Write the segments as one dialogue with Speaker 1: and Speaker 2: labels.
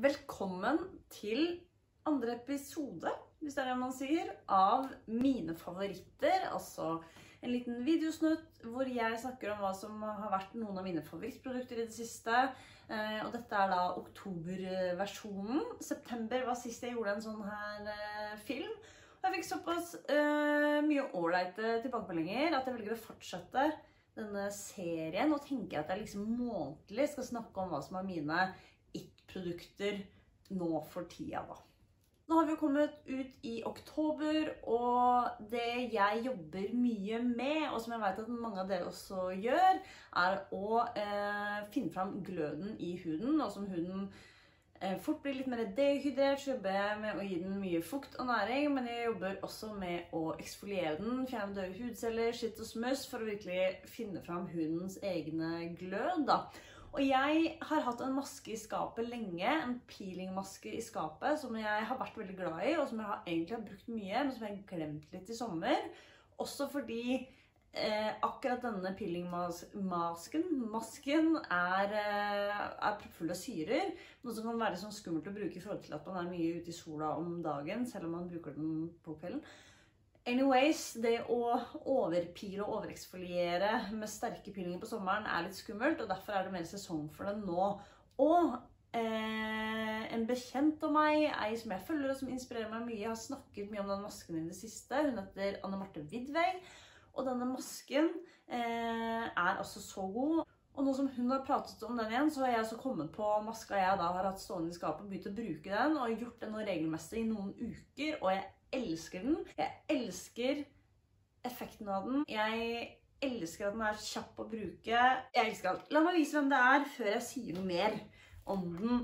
Speaker 1: Velkommen til andre episode, hvis det er det man sier, av mine favoritter. Altså en liten videosnutt hvor jeg snakker om hva som har vært noen av mine favorittprodukter i det siste. Eh, og dette er da oktoberversjonen. September var sist jeg gjorde en sånn her eh, film. Og jeg fikk såpass uh, mye ålreite tilbakemeldinger at jeg velger å fortsette denne serien. Og tenker at jeg liksom månedlig skal snakke om hva som er mine it-produkter nå for tida, da. Nå har vi kommet ut i oktober, og det jeg jobber mye med, og som jeg vet at mange av dere også gjør, er å eh, finne fram gløden i huden, og som huden eh, fort blir litt mer dehydrert, så jobber jeg med å gi den mye fukt og næring, men jeg jobber også med å eksfoliere den, fjerne døde hudceller, skitt og smuss, for å virkelig finne fram hudens egne glød, da. Og jeg har hatt en maske i skapet lenge, en peelingmaske i skapet, som jeg har vært veldig glad i, og som jeg har egentlig har brukt mye, men som jeg har glemt litt i sommer. Også fordi eh, akkurat denne peelingmasken masken er, eh, er proppfull av syrer, noe som kan være sånn skummelt å bruke i forhold til at man er mye ute i sola om dagen, selv om man bruker den på kvelden. Anyways, det å overpile og overeksfoliere med sterke pilinger på sommeren er litt skummelt, og derfor er det mer sesong for det nå. Og eh, en bekjent av meg, ei som jeg følger og som inspirerer meg mye, har snakket mye om den masken i det siste. Hun heter Anne Marte Widway, og denne masken eh, er altså så god. Og nå som hun har pratet om den igjen, så har jeg også kommet på maska jeg da har hatt stående i skapet, begynt å bruke den, og gjort det nå regelmessig i noen uker, og jeg elsker den. Jeg elsker effekten av den. Jeg elsker at den er kjapp å bruke. Jeg elsker alt. La meg vise hvem det er før jeg sier noe mer om den.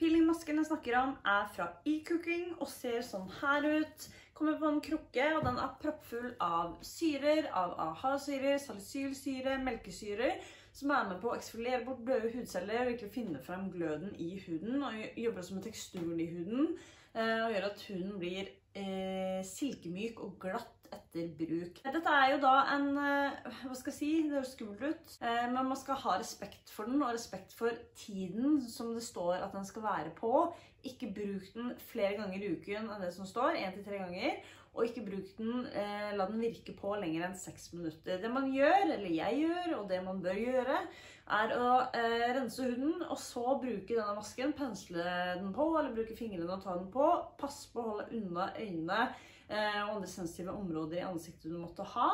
Speaker 1: Peelingmasken jeg snakker om er fra e-cooking og ser sånn her ut. Kommer på en krukke, og den er proppfull av syrer, av AHA-syrer, salicylsyre, melkesyrer, som er med på å eksfoliere bort døde hudceller og virkelig finne frem gløden i huden, og jobber også med teksturen i huden, eh, og gjør at huden blir eh, silkemyk og glatt etter bruk. Dette er jo da en, eh, hva skal jeg si, det høres skummelt ut, eh, men man skal ha respekt for den, og respekt for tiden som det står at den skal være på. Ikke bruk den flere ganger i uken enn det som står, en til tre ganger, og ikke bruk den, eh, la den virke på lenger enn seks minutter. Det man gjør, eller jeg gjør, og det man bør gjøre, er å eh, rense huden, og så bruke denne masken, pensle den på, eller bruke fingrene og ta den på. Pass på å holde unna øynene eh, og andre sensitive områder i ansiktet du måtte ha.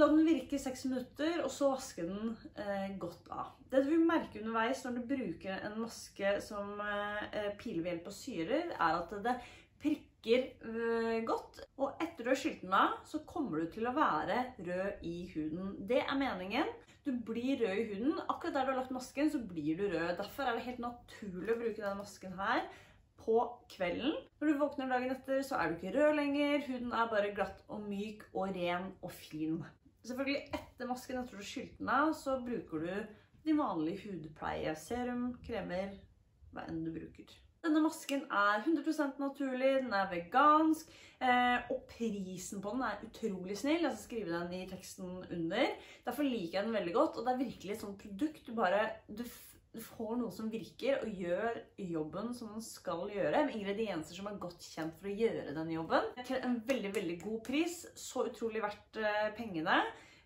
Speaker 1: La den virke i seks minutter, og så vaske den eh, godt av. Det du vil merke underveis når du bruker en maske som eh, piler ved hjelp av syrer, er at det prikker eh, godt. Og etter du har skylt den av, så kommer du til å være rød i huden. Det er meningen. Du blir rød i huden. Akkurat der du har lagt masken, så blir du rød. Derfor er det helt naturlig å bruke denne masken her på kvelden. Når du våkner dagen etter, så er du ikke rød lenger. Huden er bare glatt og myk og ren og fin. Selvfølgelig etter masken, etter du har skylt den av, så bruker du de vanlige hudpleie. Serum, kremer, hva enn du bruker. Denne masken er 100% naturlig, den er vegansk, eh, og prisen på den er utrolig snill. Jeg skal skrive den i teksten under. Derfor liker jeg den veldig godt, og det er virkelig et sånt produkt. Du bare, du får noe som virker og gjør jobben som den skal gjøre, med ingredienser som er godt kjent for å gjøre den jobben. Til en veldig, veldig god pris. Så utrolig verdt eh, pengene.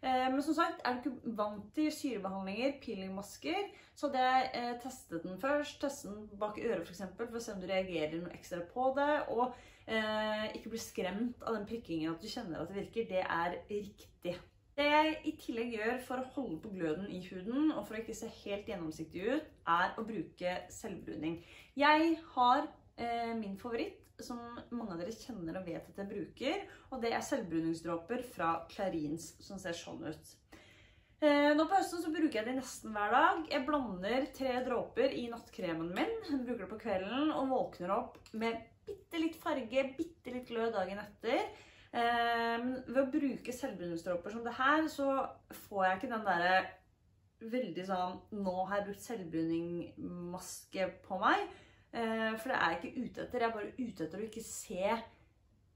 Speaker 1: Eh, men som sagt, er du ikke vant til syrebehandlinger, peelingmasker, så hadde jeg eh, testet den først. Testet den bak øret for eksempel, for å se om du reagerer noe ekstra på det. Og eh, ikke bli skremt av den prikkingen at du kjenner at det virker. Det er riktig. Det jeg i tillegg gjør for å holde på gløden i huden, og for å ikke se helt gjennomsiktig ut, er å bruke selvbruning. Jeg har eh, min favoritt som mange av dere kjenner og vet at jeg bruker, og det er selvbruningsdråper fra Clarins, som ser sånn ut. Eh, nå på høsten så bruker jeg de nesten hver dag. Jeg blander tre dråper i nattkremen min, bruker det på kvelden, og våkner opp med bitte litt farge, bitte litt glød dagen etter. Eh, ved å bruke selvbruningsdråper som det her, så får jeg ikke den derre veldig sånn Nå har jeg brukt selvbruningmaske på meg. Eh, for det er jeg ikke ute etter. Jeg er bare ute etter å ikke se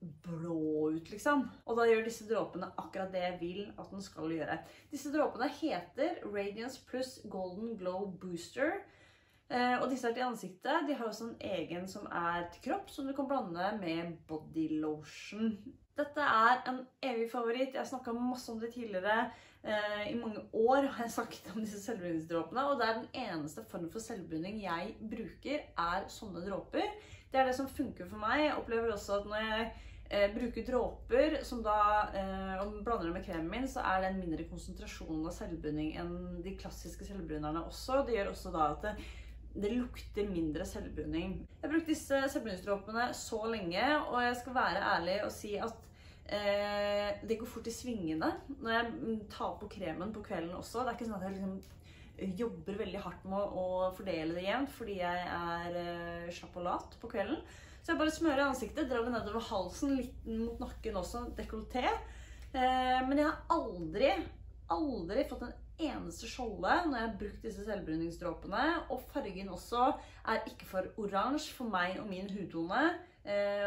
Speaker 1: blå ut, liksom. Og da gjør disse dråpene akkurat det jeg vil at den skal gjøre. Disse dråpene heter Radiance Plus Golden Glow Booster. Eh, og disse er til ansiktet. De har også en egen som er til kropp, som du kan blande med body lotion. Dette er en evig favoritt. Jeg har snakka masse om det tidligere. Eh, I mange år har jeg snakket om disse selvbruningsdråpene, og det er den eneste form for selvbruning jeg bruker, er sånne dråper. Det er det som funker for meg. Jeg opplever også at når jeg eh, bruker dråper som da, eh, og blander det med kremen min, så er det en mindre konsentrasjon av selvbruning enn de klassiske selvbrunerne også. Det gjør også da at det, det lukter mindre selvbruning. Jeg har brukt disse selvbruningsdråpene så lenge, og jeg skal være ærlig og si at det går fort i svingene når jeg tar på kremen på kvelden også. Det er ikke sånn at jeg liksom jobber veldig hardt med å fordele det jevnt fordi jeg er eh, slapp og lat på kvelden. Så jeg bare smører ansiktet, drar det nedover halsen, litt mot nakken også, dekolleté. Eh, men jeg har aldri, aldri fått en eneste skjolde når jeg har brukt disse selvbruningsdråpene. Og fargen også er ikke for oransje for meg og min hudtone, eh,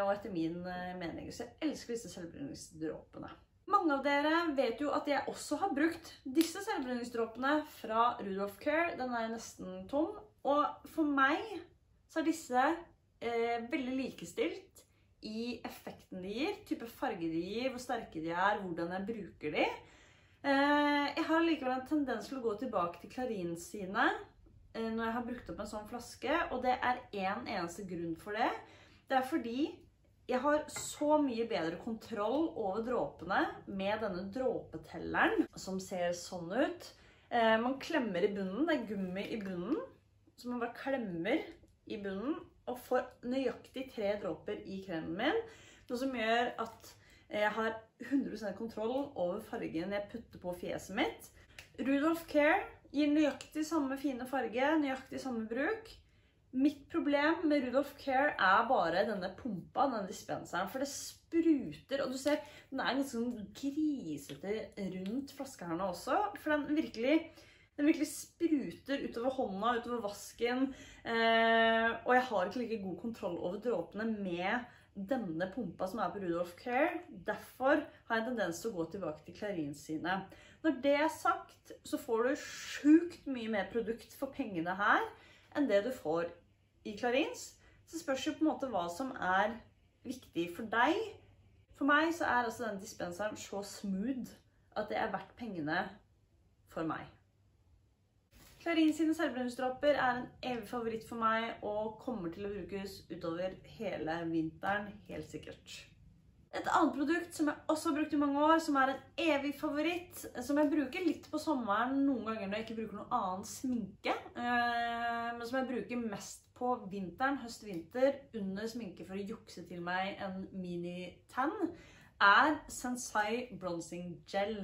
Speaker 1: og etter min eh, mening. Så jeg elsker disse selvbruningsdråpene. Mange av dere vet jo at jeg også har brukt disse selvbruningsdråpene fra Rudolf Care. Den er nesten tom. Og for meg så er disse eh, veldig likestilt i effekten de gir, type farge de gir, hvor sterke de er, hvordan jeg bruker de. Eh, jeg har likevel en tendens til å gå tilbake til Clarins sine eh, når jeg har brukt opp en sånn flaske, og det er en eneste grunn for det. Det er fordi jeg har så mye bedre kontroll over dråpene med denne dråpetelleren, som ser sånn ut. Eh, man klemmer i bunnen, det er gummi i bunnen, så man bare klemmer i bunnen og får nøyaktig tre dråper i kremen min, noe som gjør at jeg har 100 kontroll over fargen jeg putter på fjeset mitt. Rudolf Care gir nøyaktig samme fine farge, nøyaktig samme bruk. Mitt problem med Rudolf Care er bare denne pumpa, denne dispenseren, for det spruter, og du ser, den er ganske sånn grisete rundt flaska her nå også, for den virkelig, den virkelig spruter utover hånda, utover vasken, eh, og jeg har ikke like god kontroll over dråpene med denne pumpa som er på Rudolf Care. Derfor har jeg en tendens til å gå tilbake til Clarins sine. Når det er sagt, så får du sjukt mye mer produkt for pengene her enn det du får i Clarins. Så spørs jo på en måte hva som er viktig for deg. For meg så er altså denne dispenseren så smooth at det er verdt pengene for meg. Clarins sine selvbruningsdråper er en evig favoritt for meg og kommer til å brukes utover hele vinteren, helt sikkert. Et annet produkt som jeg også har brukt i mange år, som er en evig favoritt, som jeg bruker litt på sommeren noen ganger når jeg ikke bruker noen annen sminke, eh, men som jeg bruker mest på vinteren, høst-vinter, under sminke for å jukse til meg en mini-tan, er Sensai Bronzing Gel.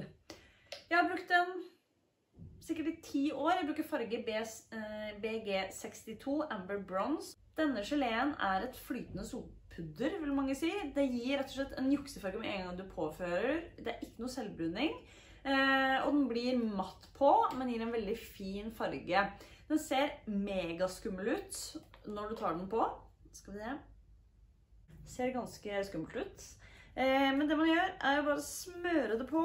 Speaker 1: Jeg har brukt den sikkert i ti år. Jeg bruker farge BG62 eh, Amber Bronze. Denne geleen er et flytende sopudder, vil mange si. Det gir rett og slett en juksefarge med en gang du påfører. Det er ikke noe selvbruning. Eh, og den blir matt på, men gir en veldig fin farge. Den ser megaskummel ut når du tar den på. Skal vi se. Ser ganske skummelt ut. Eh, men det man gjør, er å bare smøre det på.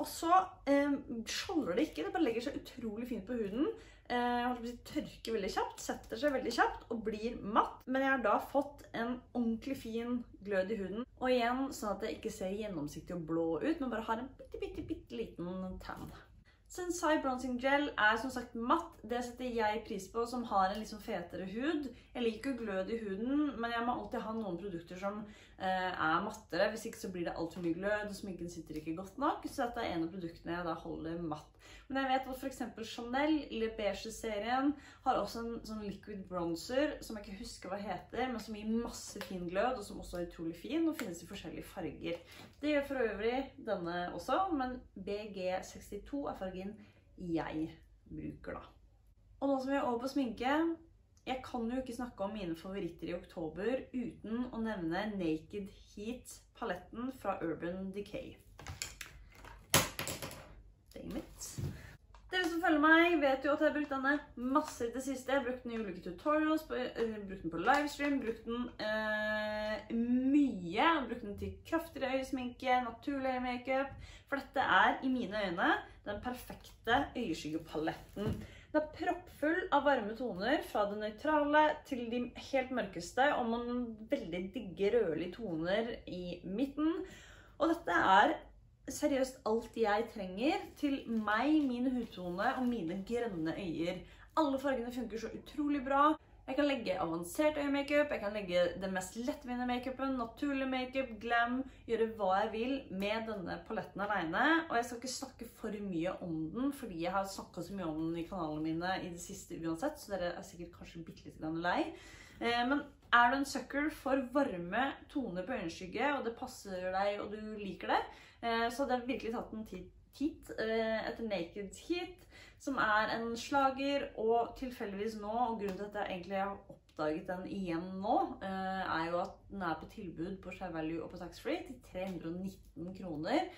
Speaker 1: Og så eh, skjolder det ikke, det bare legger seg utrolig fint på huden. Eh, tørker veldig kjapt, setter seg veldig kjapt og blir matt. Men jeg har da fått en ordentlig fin glød i huden. Og igjen sånn at det ikke ser gjennomsiktig og blå ut, men bare har en bitte, bitte, bitte liten tan. Sensai Bronzing Gel er som sagt matt. Det setter jeg pris på som har en sånn fetere hud. Jeg liker glød i huden, men jeg må alltid ha noen produkter som eh, er mattere. Hvis ikke så blir det altfor mye glød, og sminken sitter ikke godt nok. Så dette er en av produktene jeg da holder matt. Men jeg vet at f.eks. Chanel Le Beige-serien har også en sånn liquid bronzer som jeg ikke husker hva heter, men som gir masse fin glød, og som også er utrolig fin, og finnes i forskjellige farger. Det gjør for øvrig denne også, men BG62 er fargen jeg bruker da. Og nå som vi er over på sminke, jeg kan jo ikke snakke om mine favoritter i oktober uten å nevne Naked Heat-paletten fra Urban Decay. Dang it. Dere som følger meg, vet jo at jeg har brukt denne masse i det siste. Jeg har brukt den i ulike tutorials, eh, brukt den på livestream, brukt den uh, mye. Brukt den til kraftigere øyesminke, naturlig øyemakeup. For dette er, i mine øyne, den perfekte øyeskyggepaletten. Den er proppfull av varme toner, fra det nøytrale til de helt mørkeste, og man veldig digger rødlige toner i midten. Og dette er seriøst alt jeg trenger til meg, min hudtone og mine grønne øyer. Alle fargene funker så utrolig bra. Jeg kan legge avansert øyemakeup, jeg kan legge den mest lettvinte makeupen, naturlig makeup, glam, gjøre hva jeg vil med denne paletten alene. Og jeg skal ikke snakke for mye om den, fordi jeg har snakket så mye om den i kanalene mine i det siste uansett, så dere er sikkert kanskje bitte litt lei. Eh, men er du en sucker for varme toner på øyenskygge, og det passer deg, og du liker det, eh, så hadde jeg virkelig tatt en titt eh, etter Naked Heat som er en slager, og tilfeldigvis nå, og grunnen til at jeg egentlig har oppdaget den igjen nå, eh, er jo at den er på tilbud på Share Value og på Taxfree til 319 kroner,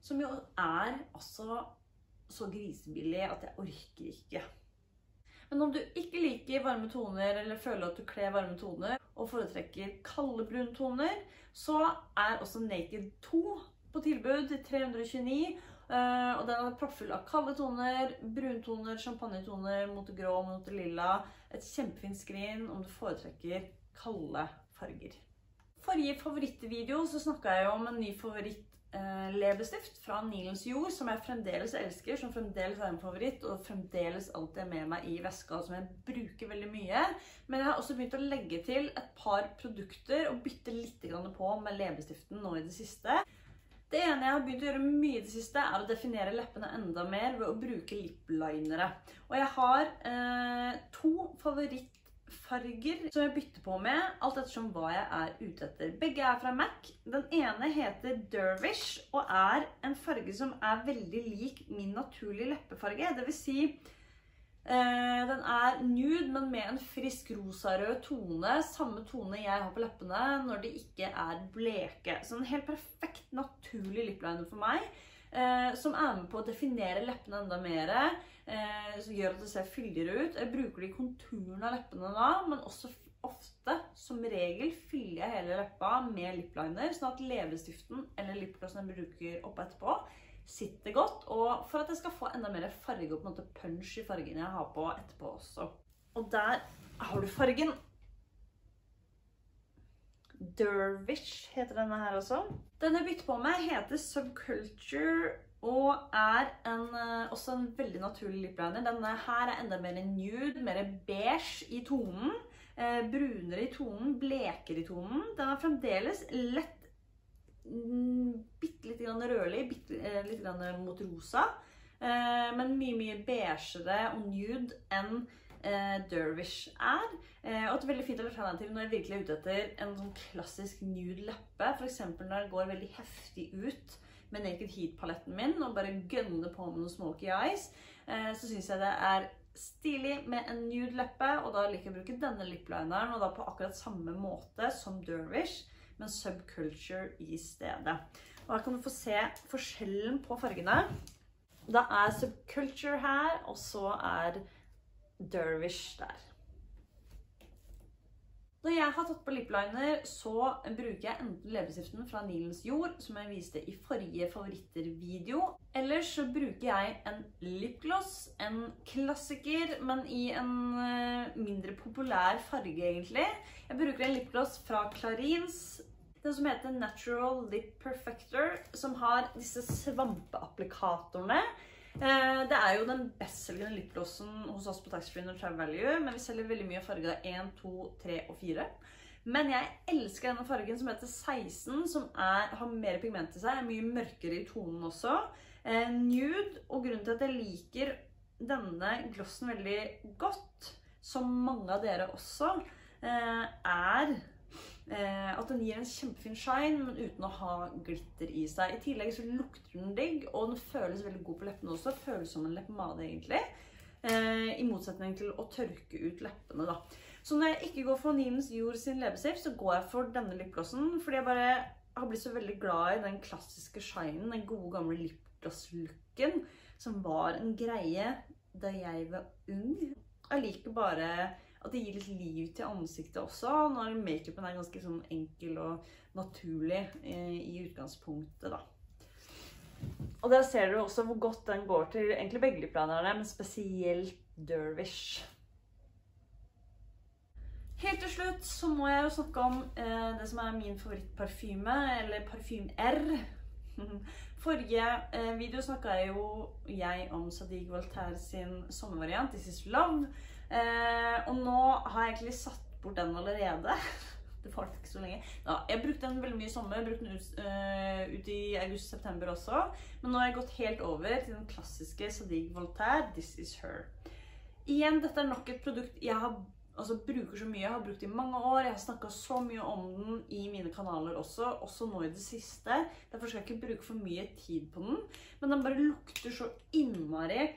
Speaker 1: som jo er altså så grisebillig at jeg orker ikke. Men om du ikke liker varme toner, eller føler at du kler varme toner, og foretrekker kalde bruntoner, så er også Naked 2 på tilbud til 329 Uh, og den er proppfull av kalde toner, bruntoner, champagnetoner mot det grå, mot det lilla. Et kjempefint skrin om du foretrekker kalde farger. Forrige favorittvideo så snakka jeg om en ny favoritt leppestift fra Nilens Jord, som jeg fremdeles elsker, som fremdeles er en favoritt, og fremdeles alltid er med meg i veska, som jeg bruker veldig mye. Men jeg har også begynt å legge til et par produkter og bytte litt på med leppestiften nå i det siste. Det ene jeg har begynt å gjøre mye i det siste, er å definere leppene enda mer ved å bruke liplinere. Og jeg har eh, to favorittfarger som jeg bytter på med, alt ettersom hva jeg er ute etter. Begge er fra MAC. Den ene heter Dervish, og er en farge som er veldig lik min naturlige leppefarge. Det vil si Eh, den er nude, men med en frisk rosarød tone. Samme tone jeg har på leppene når de ikke er bleke. Så en helt perfekt naturlig lipliner for meg. Eh, som er med på å definere leppene enda mer. Eh, som gjør at det ser fyldigere ut. Jeg bruker de konturene av leppene da, men også ofte, som regel, fyller jeg hele leppa med lipliner. Sånn at leppestiften eller lipglossen jeg bruker oppå etterpå, sitter godt. Og for at jeg skal få enda mer farge og på en måte punch i fargen jeg har på etterpå også. Og der har du fargen. Dervish heter denne her også. Den jeg bytter på med heter Subculture og er en, eh, også en veldig naturlig lipliner. Denne her er enda mer nude, mer beige i tonen. Eh, brunere i tonen, blekere i tonen. Den er fremdeles lett Mm, bitte litt rødlig, bitte eh, litt mot rosa. Eh, men mye, mye beigere og nude enn Dervish er. Og et veldig fint alternativ når jeg virkelig er ute etter en sånn klassisk nude leppe. F.eks. når jeg går veldig heftig ut med Naked Heat-paletten min og bare gønner på med noen smoky eyes, så syns jeg det er stilig med en nude leppe, og da liker jeg å bruke denne liplineren, og da på akkurat samme måte som Dervish men subculture i stedet. Og her kan du få se forskjellen på fargene. Da er subculture her, og så er dervish der. Når jeg har tatt på lipliner, så bruker jeg enten leppestiften fra Nilens Jord, som jeg viste i forrige favoritter-video. Ellers så bruker jeg en lipgloss, en klassiker, men i en eh, mindre populær farge egentlig. Jeg bruker en lipgloss fra Clarins den som heter Natural Lip Perfector, som har disse svampeapplikatorene. Eh, det er jo den bestselgende lipglossen hos oss på Taxfree og Travel Value, men vi selger veldig mye farger 1, 2, 3 og 4. Men jeg elsker denne fargen som heter 16, som er, har mer pigment i seg, er mye mørkere i tonen også. Eh, nude, og grunnen til at jeg liker denne glossen veldig godt, som mange av dere også, eh, er at den gir en kjempefin shine, men uten å ha glitter i seg. I tillegg så lukter den digg, og den føles veldig god på leppene også. Føles som en leppepomade, egentlig. Eh, I motsetning til å tørke ut leppene, da. Så når jeg ikke går for Nimens Jord sin leppestift, så går jeg for denne lipglossen, fordi jeg bare har blitt så veldig glad i den klassiske shinen, den gode gamle lipgloss-looken, som var en greie da jeg var ung. Jeg liker bare at det gir litt liv til ansiktet også, når makeupen er ganske sånn enkel og naturlig eh, i utgangspunktet, da. Og der ser du også hvor godt den går til egentlig begge lipplinerne, men spesielt Dervish. Helt til slutt så må jeg jo snakke om eh, det som er min favorittparfyme, eller parfyme R. Forrige eh, video snakka jo jeg om Sadiq Voltaire sin sommervariant, This Is Love. Eh, og nå har jeg egentlig satt bort den allerede. Det varte ikke så lenge. Ja, jeg brukte den veldig mye i sommer. Brukte den ut, uh, ut i august-september også. Men nå har jeg gått helt over til den klassiske Sadiq Voltaire, This Is Her. Igjen, dette er nok et produkt jeg har, altså, bruker så mye. Jeg har brukt i mange år. Jeg har snakka så mye om den i mine kanaler også, også nå i det siste. Derfor skal jeg ikke bruke for mye tid på den. Men den bare lukter så innmari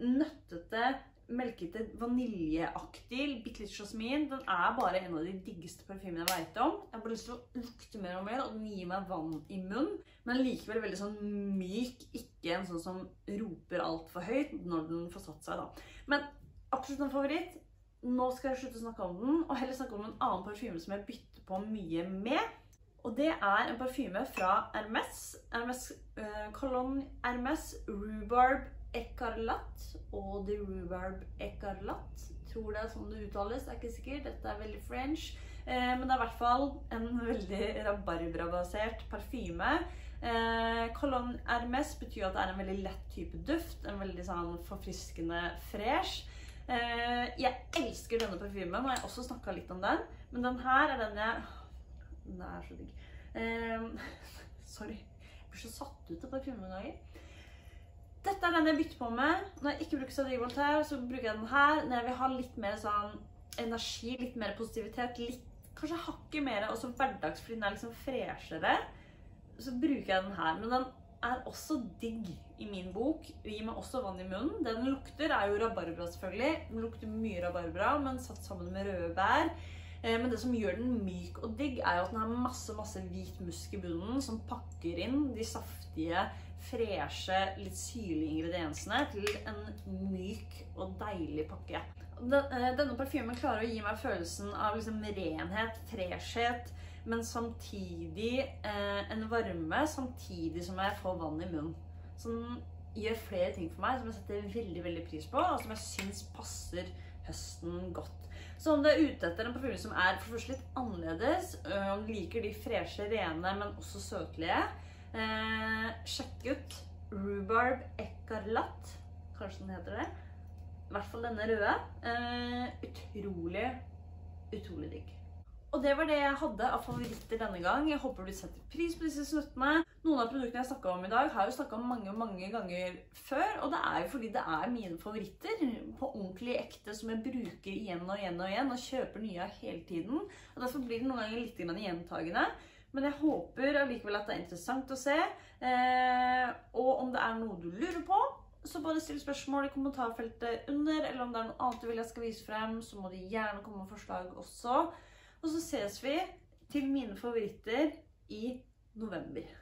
Speaker 1: nøttete, melkete, vaniljeaktig, bitte litt jasmin. Den er bare en av de diggeste parfymene jeg vet om. Jeg har bare lyst til å lukte mer og mer, og den gir meg vann i munnen. Men likevel veldig sånn myk, ikke en sånn som roper altfor høyt når den får satt seg, da. Men absolutt en favoritt. Nå skal jeg slutte å snakke om den, og heller snakke om en annen parfyme som jeg bytter på mye med. Og det er en parfyme fra Hermes. Hermes øh, Cologne Hermes Rhubarb Ecarlat og The Rhubarb Ecarlat. Tror det er sånn det uttales, det er ikke sikkert. Dette er veldig french. Eh, men det er i hvert fall en veldig rabarbra-basert parfyme. Eh, Cologne Hermes betyr at det er en veldig lett type duft. En veldig sånn forfriskende fresh. Eh, jeg elsker denne parfymen, og jeg har også snakka litt om den. Men den her er den jeg Den er så digg. Eh, sorry. Jeg blir så satt ut av parfymen noen ganger. Dette er den jeg bytter på med. Når jeg ikke bruker Sadiq her, så bruker jeg den her. Når jeg vil ha litt mer sånn energi, litt mer positivitet, litt, kanskje hakket mer også fordi den er liksom freshere, så bruker jeg den her. Men den er også digg i min bok. Gir meg også vann i munnen. Den lukter, er jo rabarbra, selvfølgelig. Den lukter mye rabarbra, men satt sammen med røde bær. Men det som gjør den myk og digg, er jo at den har masse masse hvit musk i bunnen som pakker inn de saftige, freshe, litt syrlige ingrediensene til en myk og deilig pakke. Denne parfymen klarer å gi meg følelsen av liksom renhet, freshhet, men samtidig eh, en varme, samtidig som jeg får vann i munnen. Så den gjør flere ting for meg som jeg setter veldig veldig pris på, og som jeg syns passer høsten godt. Så om du er ute etter en parfyme som er for først litt annerledes, og liker de freshe, rene, men også søtlige, eh, sjekk ut Rhubarb Ecarlat. Kanskje den heter det. I hvert fall denne røde. Eh, utrolig, utrolig digg. Og det var det jeg hadde av favoritter denne gang. Jeg håper du setter pris på disse snuttene. Noen av produktene jeg snakket om i dag, har jeg jo snakket om mange mange ganger før. Og det er jo fordi det er mine favoritter på ordentlig ekte som jeg bruker igjen og igjen og igjen. Og kjøper nye av hele tiden. Og Derfor blir det noen ganger litt gjentagende. Men jeg håper allikevel at det er interessant å se. Eh, og om det er noe du lurer på, så bare still spørsmål i kommentarfeltet under. Eller om det er noe annet du vil jeg skal vise frem, så må du gjerne komme med forslag også. Og så ses vi til mine favoritter i november.